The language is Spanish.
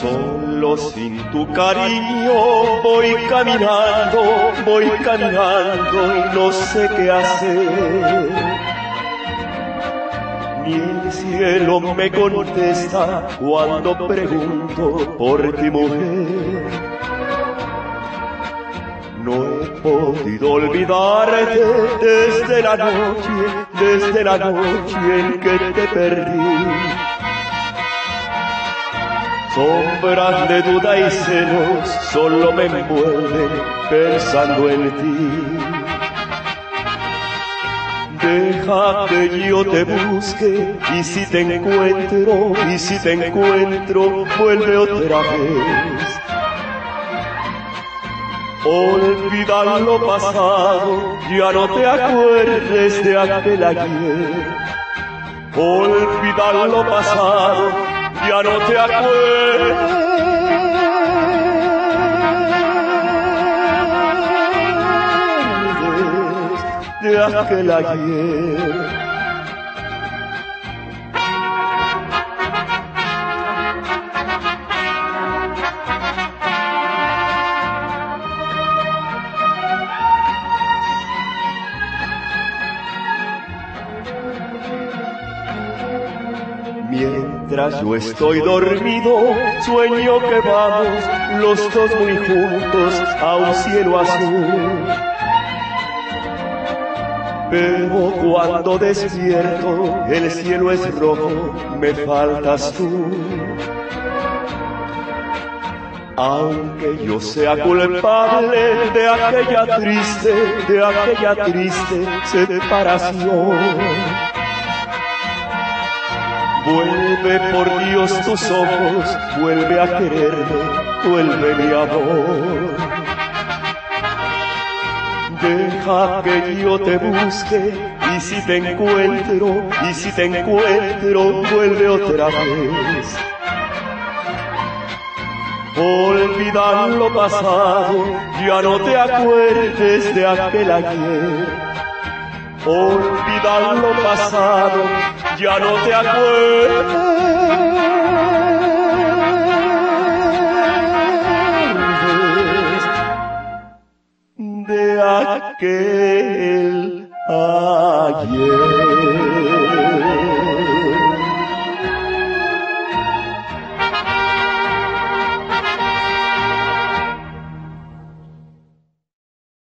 Solo sin tu cariño voy caminando, voy caminando y no sé qué hacer. Ni el cielo me contesta cuando pregunto por ti mujer. No he podido olvidarte desde la noche, desde la noche en que te perdí. Sombras de duda y celos solo me envuelven pensando en ti. Deja que yo te busque y si te encuentro, y si te encuentro, vuelve otra vez. Olvida lo pasado, ya no te acuerdes de aquel ayer. Olvida lo pasado, ya no te acuerdes de aquel ayer. Mientras yo estoy dormido, sueño que vamos los dos muy juntos a un cielo azul. Pero cuando despierto, el cielo es rojo, me faltas tú. Aunque yo sea culpable de aquella triste, de aquella triste separación. Vuelve por Dios tus ojos, vuelve a quererme, vuelve mi amor. Deja que yo te busque y si te encuentro, y si te encuentro, vuelve otra vez. Olvidar lo pasado, ya no te acuerdes de aquel ayer olvidar lo pasado, ya no te acuerdes de aquel ayer.